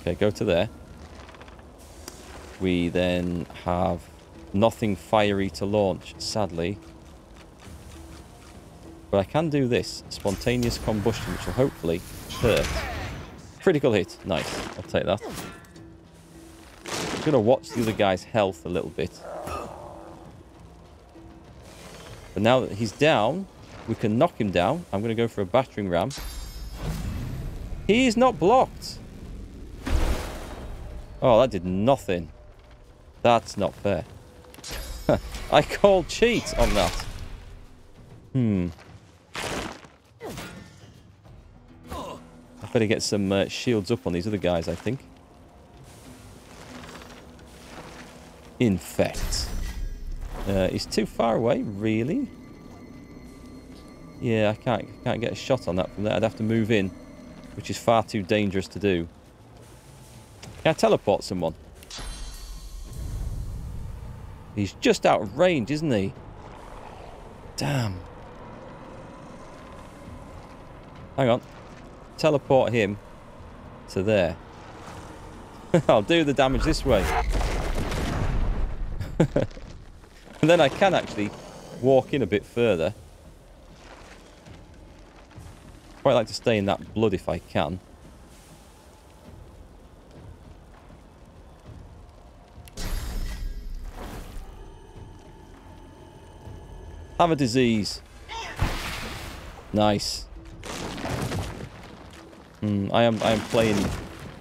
Okay, go to there. We then have nothing fiery to launch, sadly. But I can do this. Spontaneous combustion, which will hopefully hurt. Critical hit. Nice. I'll take that. I'm going to watch the other guy's health a little bit. But now that he's down, we can knock him down. I'm going to go for a battering ram. He's not blocked. Oh, that did nothing. That's not fair. I called cheat on that. Hmm. I better get some uh, shields up on these other guys, I think. Infect. Uh, he's too far away, really? Yeah, I can't can't get a shot on that from there. I'd have to move in, which is far too dangerous to do. Can I teleport someone? He's just out of range, isn't he? Damn. Hang on. Teleport him to there. I'll do the damage this way. and then I can actually walk in a bit further. Quite like to stay in that blood if I can. Have a disease. Nice. Hmm, I am I am playing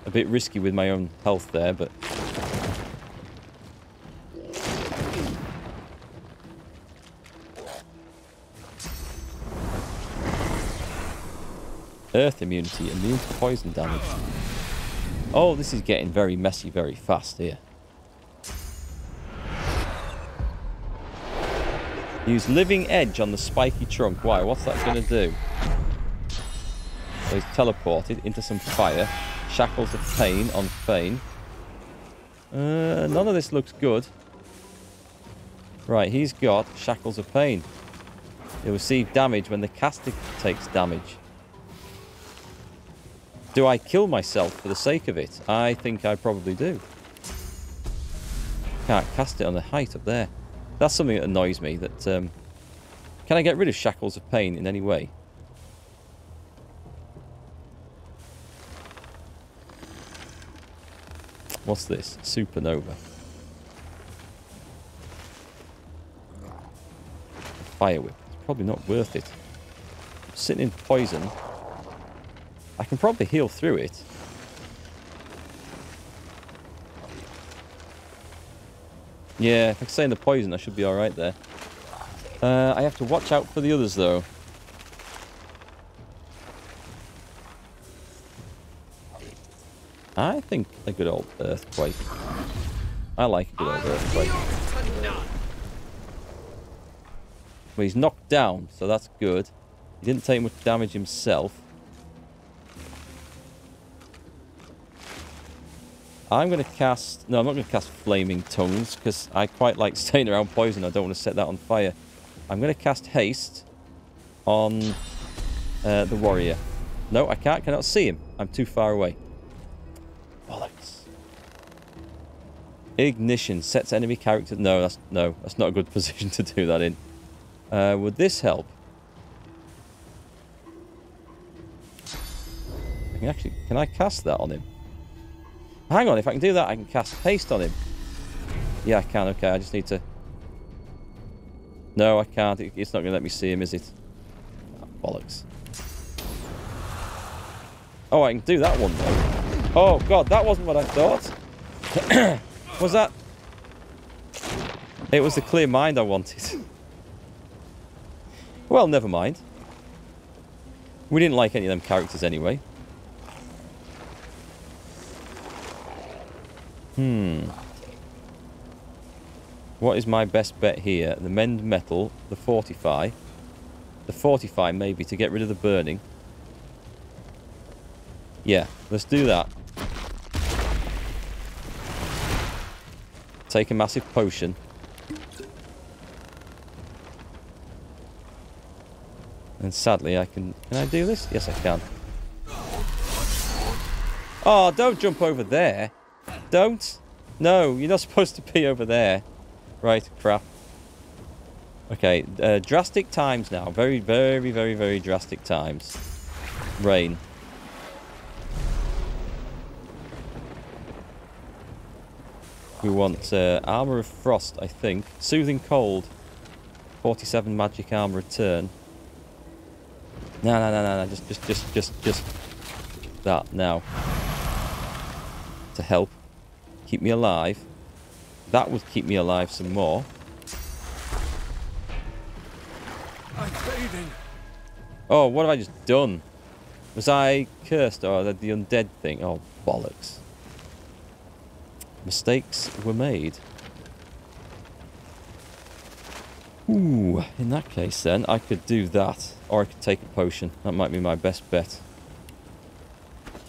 a bit risky with my own health there, but Earth immunity, immune to poison damage. Oh, this is getting very messy very fast here. Use Living Edge on the spiky trunk. Why? What's that going to do? So he's teleported into some fire. Shackles of Pain on Fane. Uh, none of this looks good. Right, he's got Shackles of Pain. He'll receive damage when the caster takes damage. Do I kill myself for the sake of it? I think I probably do. Can't cast it on the height up there. That's something that annoys me. That um, Can I get rid of Shackles of Pain in any way? What's this? Supernova. Fire Whip. It's probably not worth it. Sitting in poison. I can probably heal through it. Yeah, if I stay in the poison, I should be alright there. Uh, I have to watch out for the others, though. I think a good old earthquake. I like a good old earthquake. Well, he's knocked down, so that's good. He didn't take much damage himself. I'm going to cast... No, I'm not going to cast Flaming Tongues because I quite like staying around poison. I don't want to set that on fire. I'm going to cast Haste on uh, the warrior. No, I can't. Cannot see him. I'm too far away. Bollocks. Ignition sets enemy character. No, that's no, that's not a good position to do that in. Uh, would this help? I can actually. Can I cast that on him? Hang on, if I can do that, I can cast haste on him. Yeah, I can. Okay, I just need to... No, I can't. It's not going to let me see him, is it? Oh, bollocks. Oh, I can do that one, though. Oh, God, that wasn't what I thought. was that... It was the clear mind I wanted. well, never mind. We didn't like any of them characters anyway. Hmm. What is my best bet here? The mend metal, the fortify. The fortify maybe to get rid of the burning. Yeah, let's do that. Take a massive potion. And sadly I can... Can I do this? Yes I can. Oh, don't jump over there. Don't. No, you're not supposed to be over there. Right, crap. Okay, uh, drastic times now. Very, very, very, very drastic times. Rain. We want uh, Armour of Frost, I think. Soothing Cold. 47 magic armor return. No, no, no, no, no. Just, just, just, just, just that now. To help keep me alive. That would keep me alive some more. I'm fading. Oh, what have I just done? Was I cursed or the, undead thing? Oh, bollocks. Mistakes were made. Ooh, in that case then, I could do that. Or I could take a potion. That might be my best bet.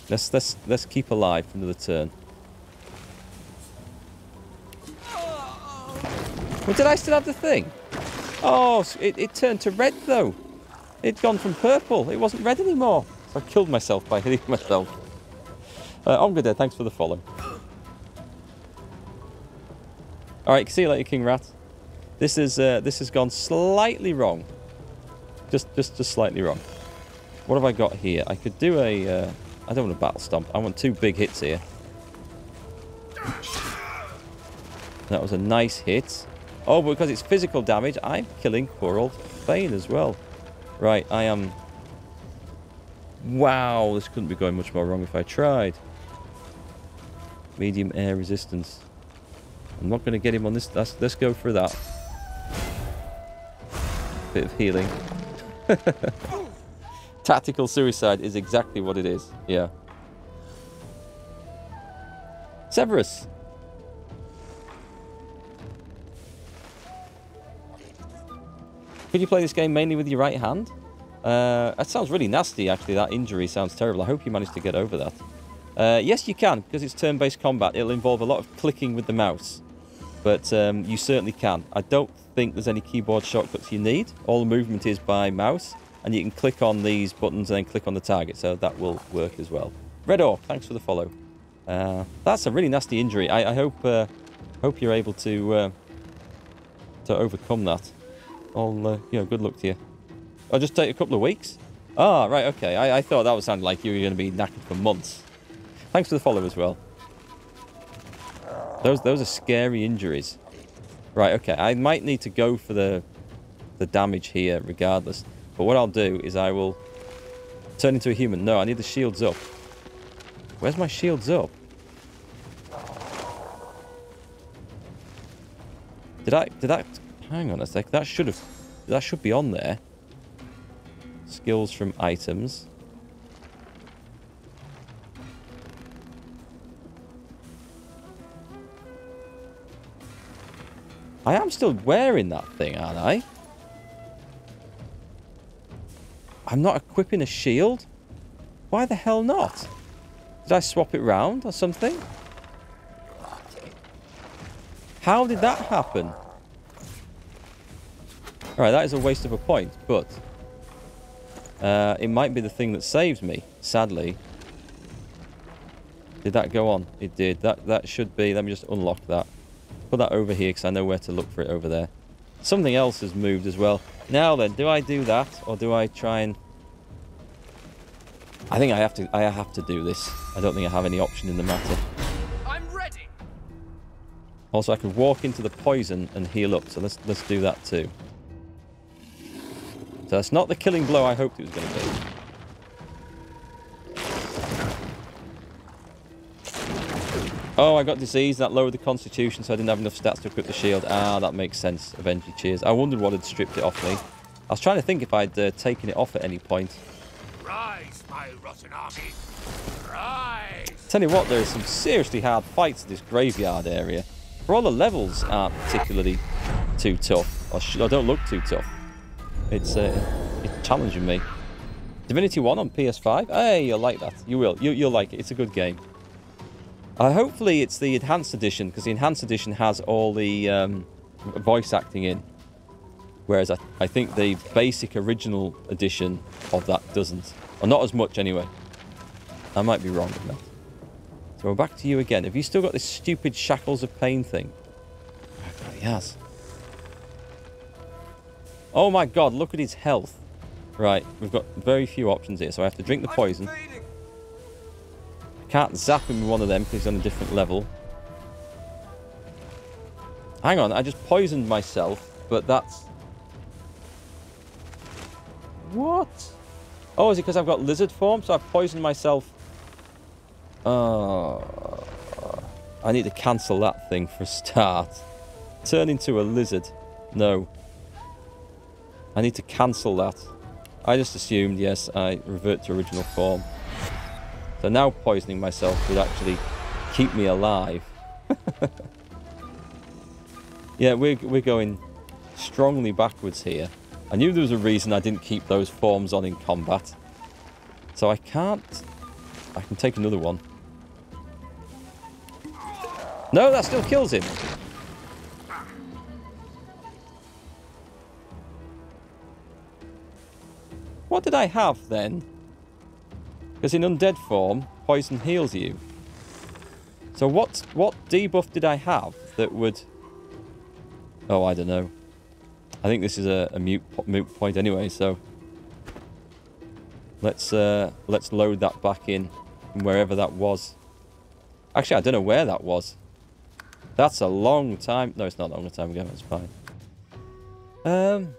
Let's, let's, let's keep alive for another turn. Did I still have the thing? Oh, it, it turned to red though. It'd gone from purple. It wasn't red anymore. So I killed myself by hitting myself. Uh, I'm good there. Thanks for the follow. All right, see you later, King Rat. This is uh, this has gone slightly wrong. Just just just slightly wrong. What have I got here? I could do a. Uh, I don't want a battle stomp. I want two big hits here. That was a nice hit. Oh, because it's physical damage, I'm killing poor old Thane as well. Right, I am... Wow, this couldn't be going much more wrong if I tried. Medium air resistance. I'm not going to get him on this. Let's, let's go through that. Bit of healing. Tactical suicide is exactly what it is. Yeah. Severus. Could you play this game mainly with your right hand? Uh, that sounds really nasty, actually. That injury sounds terrible. I hope you managed to get over that. Uh, yes, you can, because it's turn-based combat. It'll involve a lot of clicking with the mouse. But um, you certainly can. I don't think there's any keyboard shortcuts you need. All the movement is by mouse. And you can click on these buttons and then click on the target. So that will work as well. Red Orc, thanks for the follow. Uh, that's a really nasty injury. I, I hope uh, hope you're able to uh, to overcome that. All, uh, you know, good luck to you. I'll just take a couple of weeks. Ah, right, okay. I, I thought that would sound like you were going to be knackered for months. Thanks for the follow as well. Those those are scary injuries. Right, okay. I might need to go for the the damage here regardless. But what I'll do is I will turn into a human. No, I need the shields up. Where's my shields up? Did I did that hang on a sec. That should have that should be on there. Skills from items. I am still wearing that thing, aren't I? I'm not equipping a shield? Why the hell not? Did I swap it round or something? How did that happen? Alright, that is a waste of a point, but... Uh, it might be the thing that saves me, sadly. Did that go on? It did. That that should be... Let me just unlock that. Put that over here because I know where to look for it over there. Something else has moved as well. Now then, do I do that or do I try and... I think I have to I have to do this. I don't think I have any option in the matter. I'm ready. Also, I can walk into the poison and heal up, so let's let's do that too. That's not the killing blow I hoped it was going to be. Oh, I got disease. That lowered the constitution, so I didn't have enough stats to equip the shield. Ah, that makes sense. Eventually, cheers. I wondered what had stripped it off me. I was trying to think if I'd uh, taken it off at any point. Rise, my rotten army. Rise. Tell you what, there are some seriously hard fights in this graveyard area. For all the levels aren't particularly too tough, or, sh- or don't look too tough. It's uh, it's challenging me. Divinity 1 on PS5? Hey, you'll like that. You will. You, you'll like it. It's a good game. Uh, hopefully it's the Enhanced Edition, because the Enhanced Edition has all the um, voice acting in. Whereas I, I think the basic original edition of that doesn't. Or not as much, anyway. I might be wrong on that. Go back to you again. Have you still got this stupid shackles of pain thing? Oh, God, he has. Oh my god, look at his health. Right, we've got very few options here, so I have to drink the poison. I can't zap him with one of them because he's on a different level. Hang on, I just poisoned myself, but that's... What? Oh, is it because I've got lizard form? So I've poisoned myself. Oh. I need to cancel that thing for a start. Turn into a lizard. No. I need to cancel that. I just assumed, yes, I revert to original form. So now poisoning myself would actually keep me alive. yeah, we're, we're going strongly backwards here. I knew there was a reason I didn't keep those forms on in combat. So I can't... I can take another one. No, that still kills him. What did I have then? Because in undead form, poison heals you. So what what debuff did I have that would... Oh, I don't know. I think this is a, a mute, moot point anyway, so... Let's, uh, let's load that back in wherever that was. Actually, I don't know where that was. That's a long time... No, it's not a long time ago. It's fine. Um...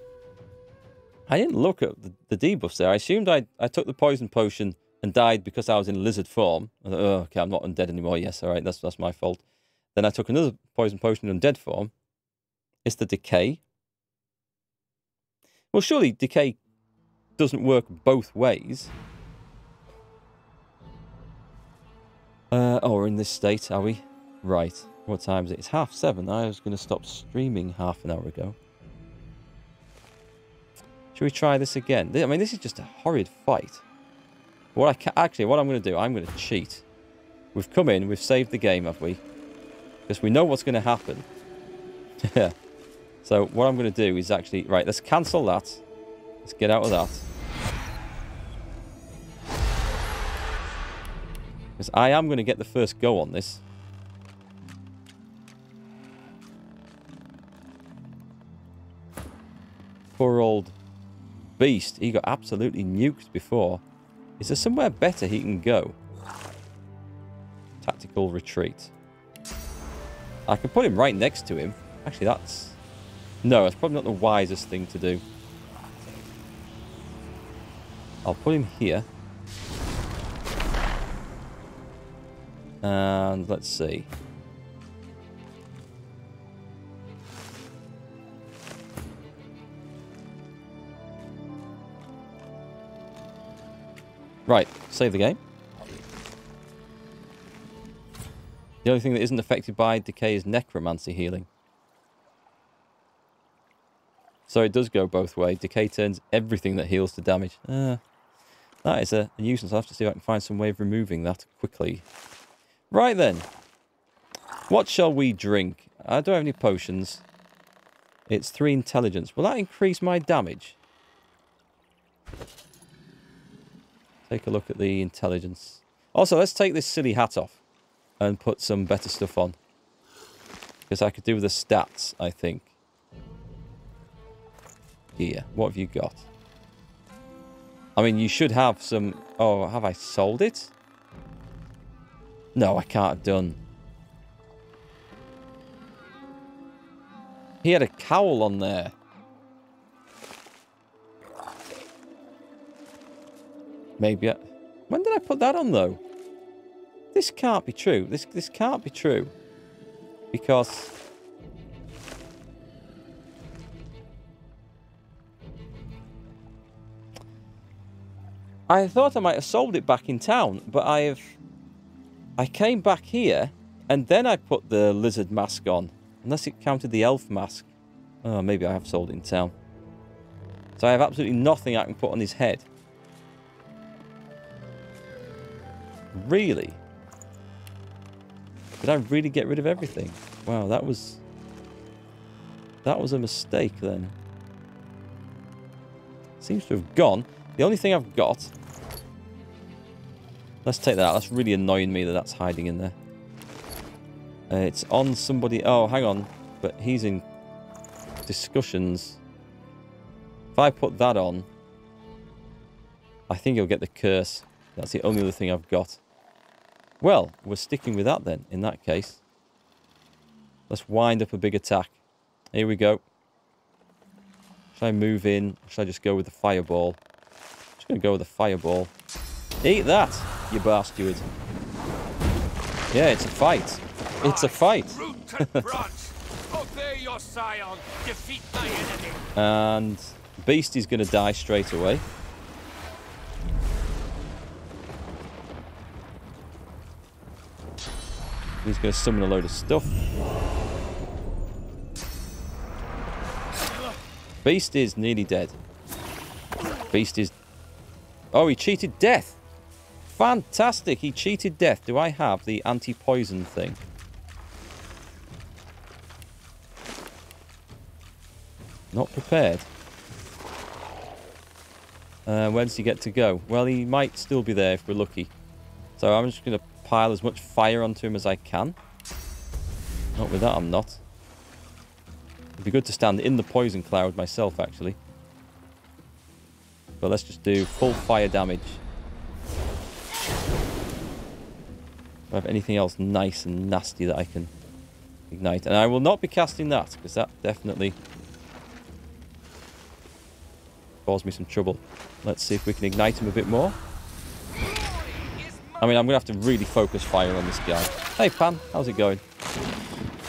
I didn't look at the, the debuffs there. I assumed I, I took the poison potion and died because I was in lizard form. I thought, oh, okay, I'm not undead anymore. Yes, all right, that's, that's my fault. Then I took another poison potion in undead form. It's the decay. Well, surely decay doesn't work both ways. Uh, oh, we're in this state, are we? Right. What time is it? It's half seven. I was going to stop streaming half an hour ago. Should we try this again? I mean, this is just a horrid fight. What I ca actually, what I'm going to do, I'm going to cheat. We've come in, we've saved the game, have we? Because we know what's going to happen. Yeah. so what I'm going to do is actually... Right, let's cancel that. Let's get out of that. Because I am going to get the first go on this. Poor old beast. He got absolutely nuked before. Is there somewhere better he can go? Tactical retreat. I can put him right next to him. Actually, that's... No, that's probably not the wisest thing to do. I'll put him here. And let's see. Right, save the game. The only thing that isn't affected by decay is necromancy healing. So it does go both ways. Decay turns everything that heals to damage. Uh, that is a, a nuisance. I'll have to see if I can find some way of removing that quickly. Right then. What shall we drink? I don't have any potions. It's three intelligence. Will that increase my damage? Take a look at the intelligence. Also, let's take this silly hat off and put some better stuff on. Because I could do the stats, I think. Here, what have you got? I mean, you should have some... Oh, have I sold it? No, I can't have done. He had a cowl on there. Maybe. I... When did I put that on, though? This can't be true. This, this can't be true. Because... I thought I might have sold it back in town, but I have... I came back here, and then I put the lizard mask on. Unless it counted the elf mask. Oh, maybe I have sold it in town. So I have absolutely nothing I can put on his head. Really? Did I really get rid of everything? Wow, that was... That was a mistake then. Seems to have gone. The only thing I've got Let's take that out. That's really annoying me that that's hiding in there. Uh, it's on somebody... Oh, hang on. But he's in discussions. If I put that on, I think he'll get the curse. That's the only other thing I've got. Well, we're sticking with that then, in that case. Let's wind up a big attack. Here we go. Should I move in? Should I just go with the fireball? Just going to go with the fireball. Eat that, you bastard. Yeah, it's a fight. It's a fight. And branch. Obey your scion. Defeat my enemy. And Beast is going to die straight away. He's going to summon a load of stuff. Beast is nearly dead. Beast is... Oh, he cheated death. Fantastic. He cheated death. Do I have the anti-poison thing? Not prepared. Uh, where does he get to go? Well, he might still be there if we're lucky. So I'm just going to pile as much fire onto him as I can. Not with that, I'm not. It'd be good to stand in the poison cloud myself, actually. But let's just do full fire damage. Do I have anything else nice and nasty that I can ignite? And I will not be casting that, because that definitely caused me some trouble. Let's see if we can ignite him a bit more. I mean, I'm going to have to really focus fire on this guy. Hey, Pan. How's it going?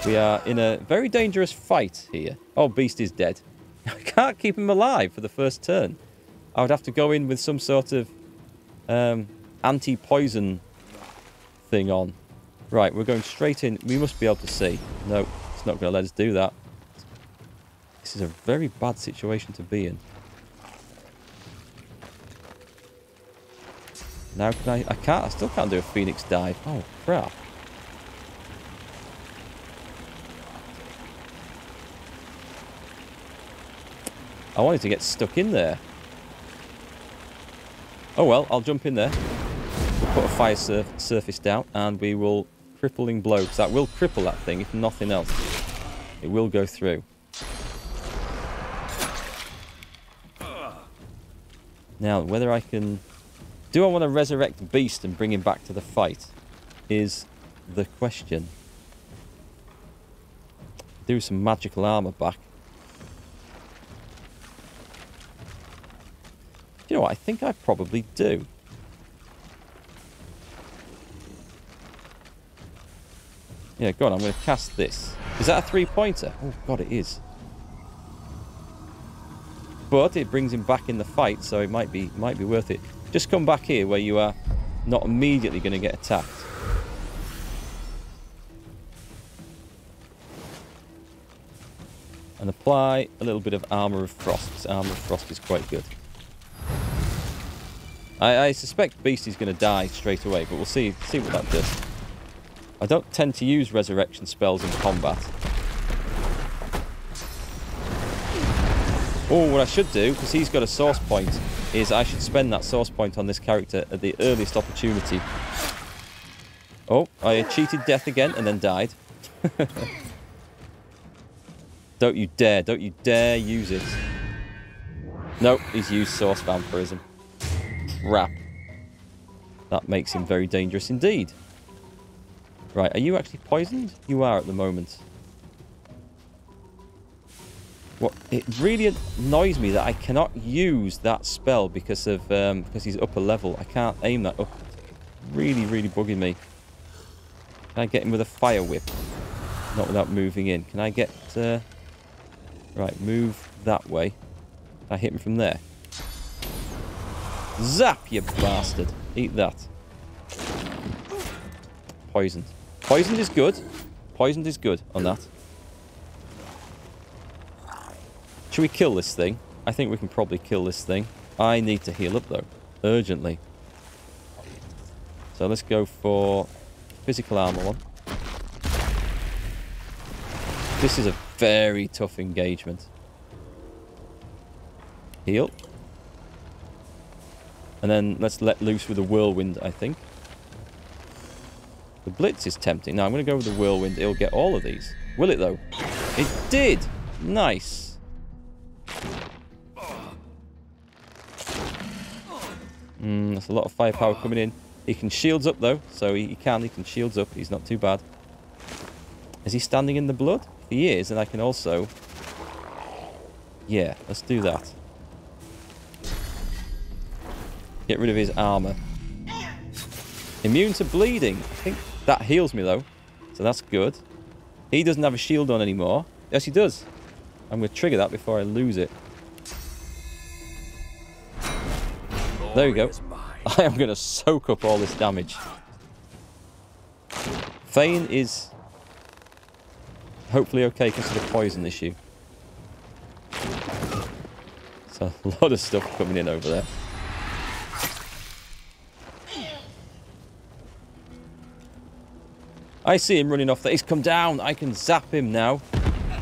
We are in a very dangerous fight here. Oh, Beast is dead. I can't keep him alive for the first turn. I would have to go in with some sort of um, anti-poison thing on. Right, we're going straight in. We must be able to see. No, it's not going to let us do that. This is a very bad situation to be in. Now can I... I can't... I still can't do a Phoenix dive. Oh, crap. I wanted to get stuck in there. Oh well, I'll jump in there. We'll put a fire surf surface down and we will crippling blow. Because that will cripple that thing, if nothing else. It will go through. Now, whether I can... Do I want to resurrect Beast and bring him back to the fight? Is the question. Do some magical armor back. You know what? I think I probably do. Yeah, go on. I'm going to cast this. Is that a three-pointer? Oh, God, it is. But it brings him back in the fight, so it might be might be worth it. Just come back here where you are not immediately going to get attacked. And apply a little bit of Armour of Frost. This Armour of Frost is quite good. I, I suspect Beast is going to die straight away, but we'll see, see what that does. I don't tend to use resurrection spells in combat. Oh, what I should do, because he's got a source point, is I should spend that source point on this character at the earliest opportunity. Oh, I cheated death again and then died. don't you dare, don't you dare use it. Nope, he's used source vampirism. Crap. That makes him very dangerous indeed. Right, are you actually poisoned? You are at the moment. What it really annoys me that I cannot use that spell because of um, because he's upper level. I can't aim that up. Really, really bugging me. Can I get him with a fire whip? Not without moving in. Can I get uh, right? Move that way. Can I hit him from there. Zap, you bastard! Eat that. Poisoned. Poisoned is good. Poisoned is good on that. Should we kill this thing? I think we can probably kill this thing. I need to heal up, though. Urgently. So let's go for physical armor one. This is a very tough engagement. Heal. And then let's let loose with a whirlwind, I think. The Blitz is tempting. Now, I'm going to go with the Whirlwind. It'll get all of these. Will it, though? It did! Nice. Mm, that's a lot of firepower coming in. He can shields up, though. So he, can. He can shields up. He's not too bad. Is he standing in the blood? If he is, and I can also... Yeah, let's do that. Get rid of his armor. Immune to bleeding. I think that heals me, though. So that's good. He doesn't have a shield on anymore. Yes, he does. I'm going to trigger that before I lose it. There we go. I am going to soak up all this damage. Thane is hopefully okay because of the poison issue. So a lot of stuff coming in over there. I see him running off there. He's come down. I can zap him now.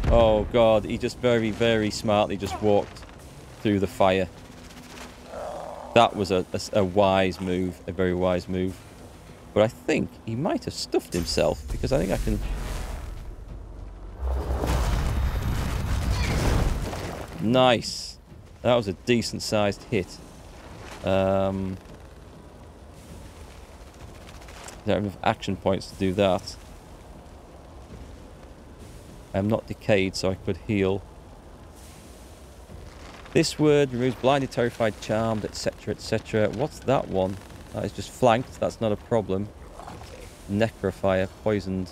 Oh, God. He just very, very smartly just walked through the fire. That was a, a, a wise move. A very wise move. But I think he might have stuffed himself because I think I can... Nice. That was a decent sized hit. Um, don't have enough action points to do that. I am not decayed, so I could heal. This word removes blinded, terrified, charmed, etc., etc. What's that one? That is just flanked. That's not a problem. Necrofire, poisoned.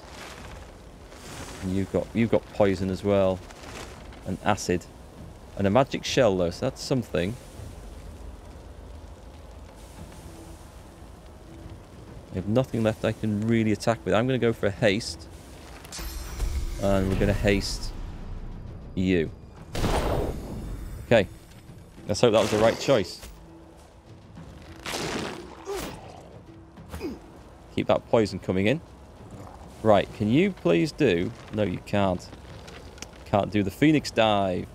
And you've got you've got poison as well, and acid, and a magic shell though. So that's something. I have nothing left I can really attack with. I'm going to go for a haste. And we're going to haste you. Okay. Let's hope that was the right choice. Keep that poison coming in. Right, can you please do... No, you can't. Can't do the Phoenix Dive.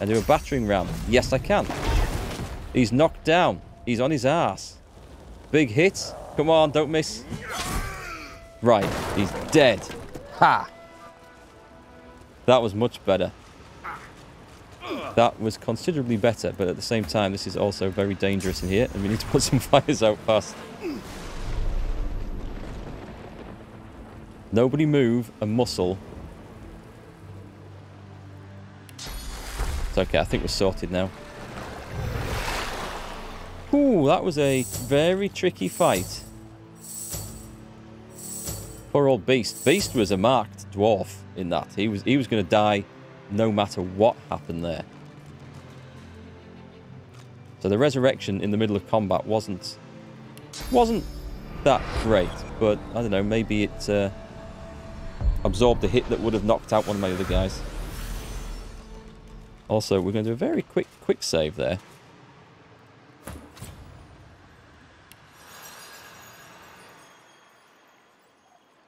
And do a battering ram. Yes, I can. He's knocked down. He's on his ass. Big hit. Come on, don't miss. Right, he's dead. Ha! That was much better. That was considerably better, but at the same time, this is also very dangerous in here, and we need to put some fires out fast. Nobody move a muscle. It's okay, I think we're sorted now. Ooh, that was a very tricky fight. Poor old Beast. Beast was a marked dwarf in that. He was he was going to die no matter what happened there. So the resurrection in the middle of combat wasn't wasn't that great, but I don't know, maybe it uh, absorbed a hit that would have knocked out one of my other guys. Also, we're going to do a very quick quick save there.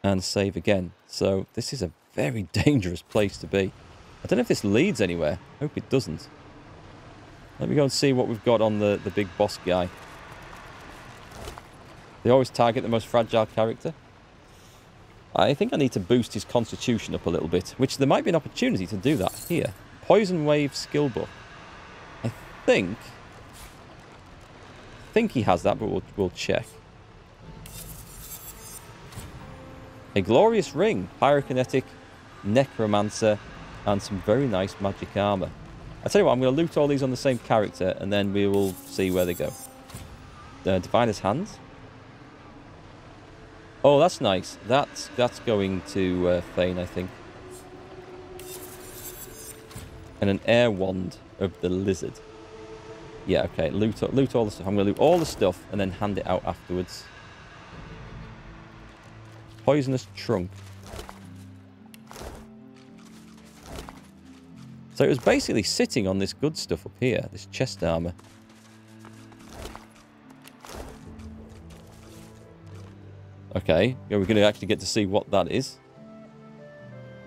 and save again. So this is a very dangerous place to be. I don't know if this leads anywhere. I hope it doesn't. Let me go and see what we've got on the, the big boss guy. They always target the most fragile character. I think I need to boost his constitution up a little bit, which there might be an opportunity to do that here. Poison Wave skill book. I think... I think he has that, but we'll, we'll check. A glorious ring, pyrokinetic, necromancer, and some very nice magic armor. I tell you what, I'm going to loot all these on the same character, and then we will see where they go. Uh, Diviner's Hands. Oh, that's nice. That's that's going to uh, Thane, I think. And an air wand of the lizard. Yeah, okay. Loot, loot all the stuff. I'm going to loot all the stuff and then hand it out afterwards. Poisonous trunk. So it was basically sitting on this good stuff up here, this chest armor. Okay, yeah, we're going to actually get to see what that is.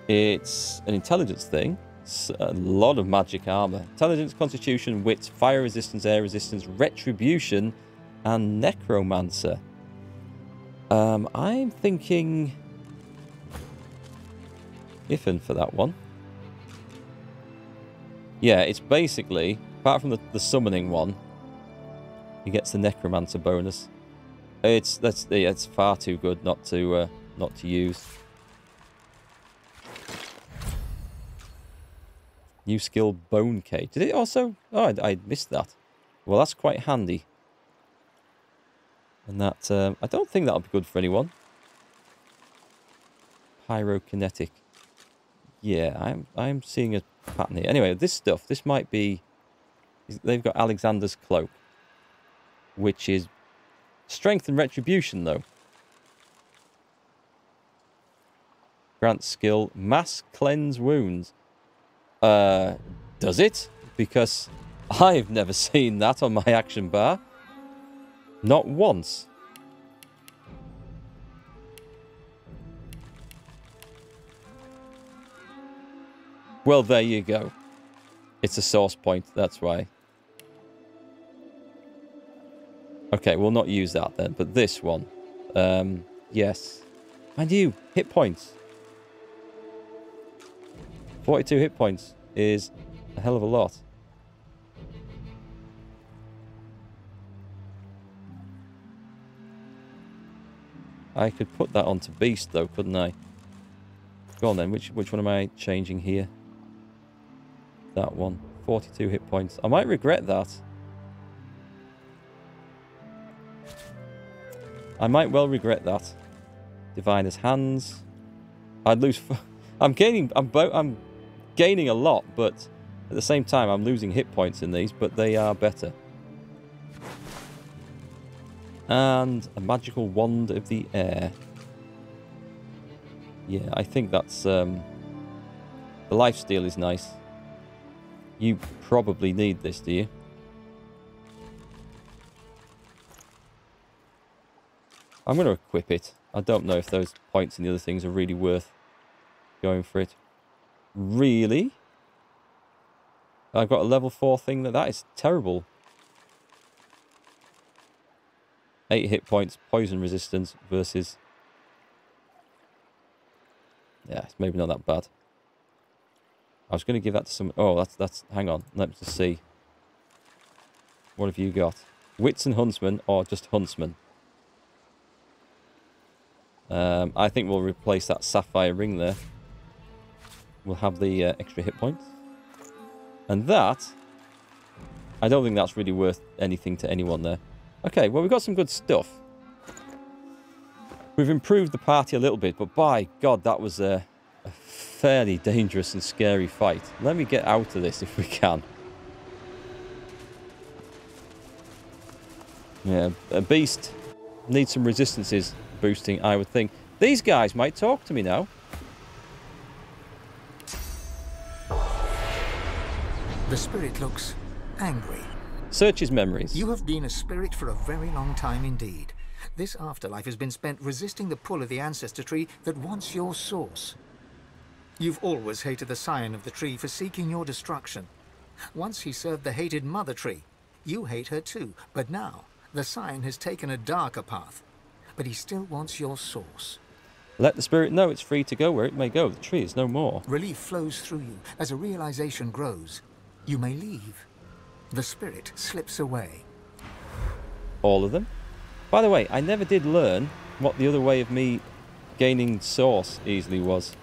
It's an intelligence thing. It's a lot of magic armor. Intelligence, constitution, wit, fire resistance, air resistance, retribution, and necromancer. Um, I'm thinking Ifan for that one. Yeah, it's basically, apart from the, the summoning one, he gets the necromancer bonus. It's that's it's far too good not to uh, not to use. New skill bone cage. Did it also? Oh, I, I missed that. Well, that's quite handy. And that um, I don't think that'll be good for anyone. Pyrokinetic. Yeah, I'm I'm seeing a pattern here. Anyway, this stuff, this might be... They've got Alexander's Cloak, which is strength and retribution, though. Grant skill, mass cleanse wounds. Uh, does it? Because I've never seen that on my action bar. Not once. Well, there you go. It's a source point, that's why. Okay, we'll not use that then, but this one. Um, yes. And you, hit points. 42 hit points is a hell of a lot. I could put that onto Beast though, couldn't I? Go on then, which, which one am I changing here? That one. 42 hit points. I might regret that. I might well regret that. Diviner's hands. I'd lose. I'm gaining. I'm. I'm gaining a lot, but at the same time, I'm losing hit points in these. But they are better. And a magical wand of the air. Yeah, I think that's. Um, the life steal is nice. You probably need this, do you? I'm going to equip it. I don't know if those points and the other things are really worth going for it. Really? I've got a level 4 thing that that is terrible. 8 hit points, poison resistance versus... Yeah, it's maybe not that bad. I was going to give that to some... Oh, that's... that's. Hang on. Let me just see. What have you got? Wits and Huntsman or just Huntsman? Um, I think we'll replace that Sapphire ring there. We'll have the uh, extra hit points. And that... I don't think that's really worth anything to anyone there. Okay, well, we've got some good stuff. We've improved the party a little bit, but by God, that was... Uh, fairly dangerous and scary fight. Let me get out of this if we can. Yeah, a beast needs some resistances boosting, I would think. These guys might talk to me now. The spirit looks angry. Search his memories. You have been a spirit for a very long time indeed. This afterlife has been spent resisting the pull of the ancestor tree that wants your source. You've always hated the scion of the tree for seeking your destruction. Once he served the hated mother tree. You hate her too, but now the scion has taken a darker path. But he still wants your source. Let the spirit know it's free to go where it may go. The tree is no more. Relief flows through you as a realization grows. You may leave. The spirit slips away. All of them? By the way, I never did learn what the other way of me gaining source easily was.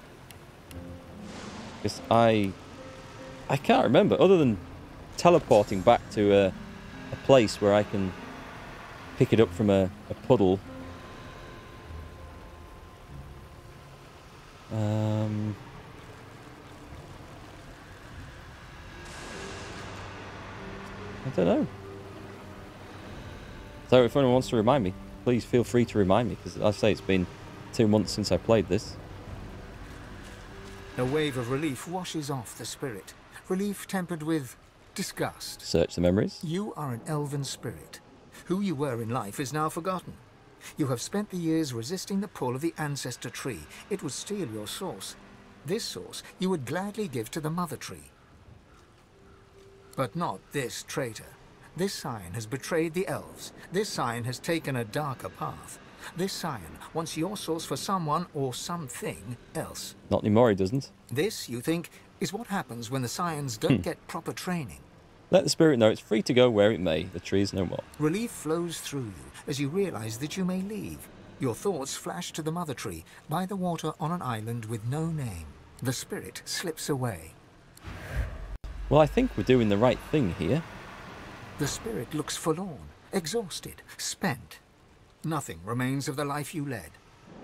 Because I... I can't remember, other than teleporting back to a, a place where I can pick it up from a, a puddle. Um... I don't know. So if anyone wants to remind me, please feel free to remind me, because I say it's been two months since I played this. A wave of relief washes off the spirit. Relief tempered with disgust. Search the memories. You are an elven spirit. Who you were in life is now forgotten. You have spent the years resisting the pull of the ancestor tree. It would steal your source. This source you would gladly give to the mother tree. But not this traitor. This scion has betrayed the elves. This scion has taken a darker path. This scion wants your source for someone or something else. Not anymore, he doesn't. This, you think, is what happens when the scions don't hmm. get proper training. Let the spirit know it's free to go where it may. The tree is no more. Relief flows through you as you realize that you may leave. Your thoughts flash to the mother tree by the water on an island with no name. The spirit slips away. Well, I think we're doing the right thing here. The spirit looks forlorn, exhausted, spent. Nothing remains of the life you led.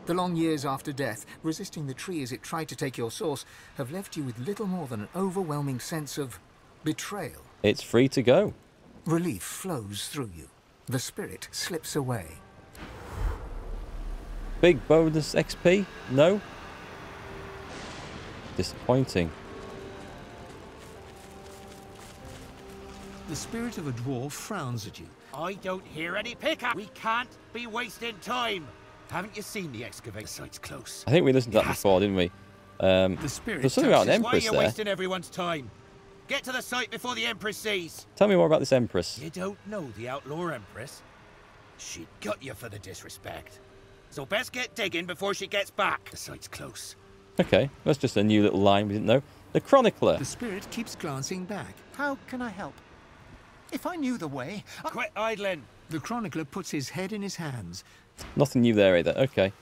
The long years after death, resisting the tree as it tried to take your source, have left you with little more than an overwhelming sense of betrayal. It's free to go. Relief flows through you. The spirit slips away. Big bonus XP? No? Disappointing. The spirit of a dwarf frowns at you. I don't hear any pickup. We can't be wasting time. Haven't you seen the excavator site's close? I think we listened to that Yes. before, didn't we? Um, The spirit there's something about an touches- Why are you there. wasting everyone's time? Get to the site before the Empress sees. Tell me more about this Empress. You don't know the Outlaw Empress? She'd gut you for the disrespect. So best get digging before she gets back. The site's close. Okay, that's just a new little line we didn't know. The Chronicler. The spirit keeps glancing back. How can I help? If I knew the way, I- Quit idling. The chronicler puts his head in his hands. Nothing new there either. Okay.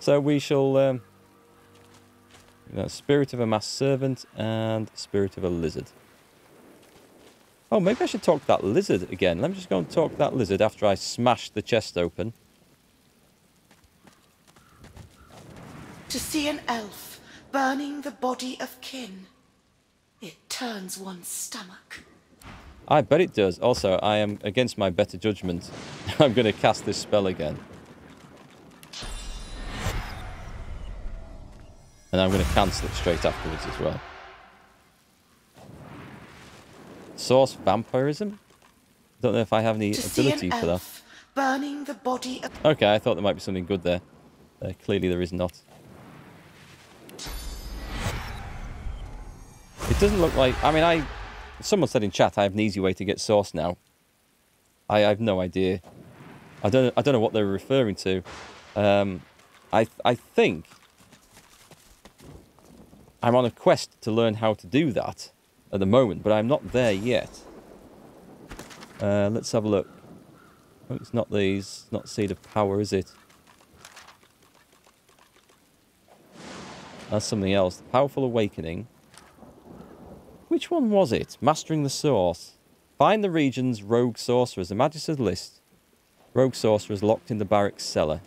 So we shall... Um, uh, spirit of a mass servant and Spirit of a lizard. Oh, maybe I should talk to that lizard again. Let me just go and talk to that lizard after I smash the chest open. To see an elf burning the body of kin, it turns one's stomach. I bet it does. Also, I am against my better judgment. I'm going to cast this spell again. And I'm going to cancel it straight afterwards as well. Source vampirism? Don't know if I have any ability for that. burning the body Okay, I thought there might be something good there. Uh, clearly there is not. It doesn't look like... I mean, I... Someone said in chat I have an easy way to get source now. I, I have no idea. I don't, I don't know what they were referring to. Um, I, I think... I'm on a quest to learn how to do that at the moment, but I'm not there yet. Uh, let's have a look. Oh, it's not these. Not Seed of Power, is it? That's something else. The Powerful Awakening. Which one was it? Mastering the Source. Find the region's rogue sorcerers. The Magister's list. Rogue sorcerers locked in the barracks cellar.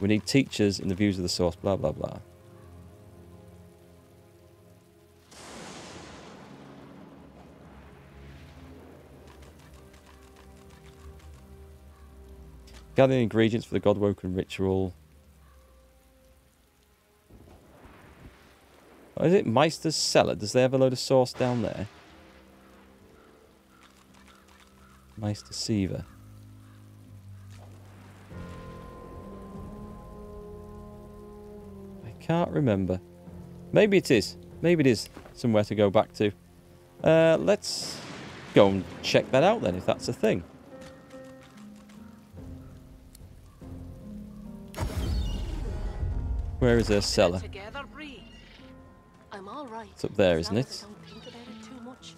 We need teachers in the views of the source. Blah, blah, blah. Gather the ingredients for the Godwoken ritual. Is it Meister's cellar? Does they have a load of source down there? Meistr Siva. I can't remember. Maybe it is. Maybe it is somewhere to go back to. Uh, let's go and check that out then, if that's a thing. Where is her cellar? It's up there, isn't it? I don't think about it too much.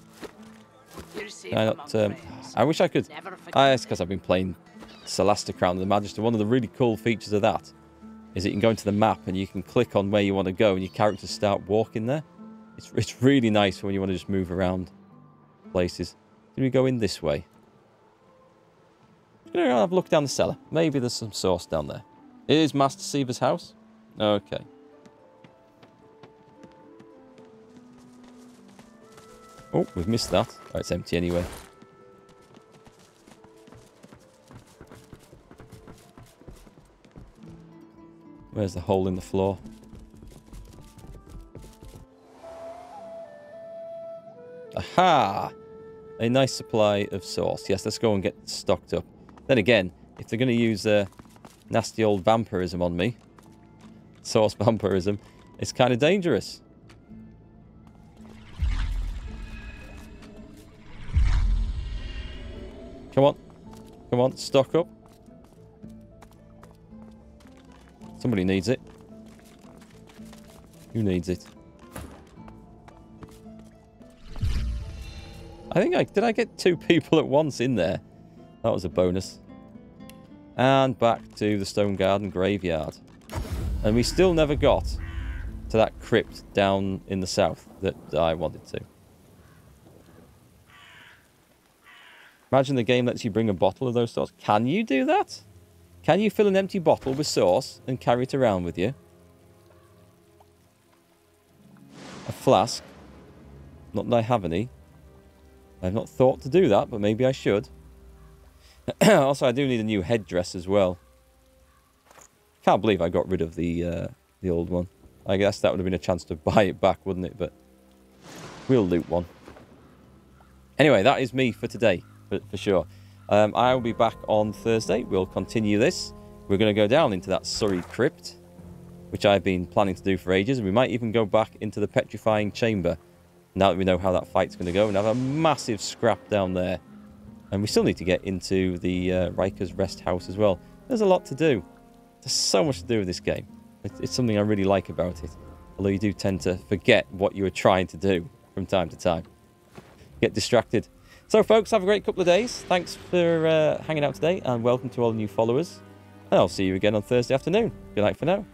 You're safe Can I not, um. I wish I could. Ah, it's because I've been playing Solasta Crown of the Magister. One of the really cool features of that is that you can go into the map and you can click on where you want to go and your characters start walking there. It's, it's really nice when you want to just move around places. Did we go in this way? I'm Gonna have a look down the cellar. Maybe there's some source down there. It is Master Siva's house? Okay. Oh, we've missed that. Oh, it's empty anyway. Where's the hole in the floor? Aha! A nice supply of source. Yes, let's go and get stocked up. Then again, if they're going to use uh, nasty old vampirism on me, source vampirism, it's kind of dangerous. Come on. Come on, stock up. Somebody needs it. Who needs it? I think I... Did I get two people at once in there? That was a bonus. And back to the Stone Garden Graveyard. And we still never got to that crypt down in the south that I wanted to. Imagine the game lets you bring a bottle of those sorts. Can you do that? Can you fill an empty bottle with source and carry it around with you? A flask. Not that I have any. I've not thought to do that, but maybe I should. also, I do need a new headdress as well. Can't believe I got rid of the uh, the old one. I guess that would have been a chance to buy it back, wouldn't it? But we'll loot one. Anyway, that is me for today, for, for sure. Um, I will be back on Thursday. We'll continue this. We're going to go down into that Surrey crypt, which I've been planning to do for ages. We might even go back into the petrifying chamber now that we know how that fight's going to go and have a massive scrap down there. And we still need to get into the uh, Riker's Rest House as well. There's a lot to do. There's so much to do with this game. It's, it's something I really like about it. Although you do tend to forget what you were trying to do from time to time. Get distracted. So, folks, have a great couple of days. Thanks for uh, hanging out today, and welcome to all the new followers. And I'll see you again on Thursday afternoon. Good night for now.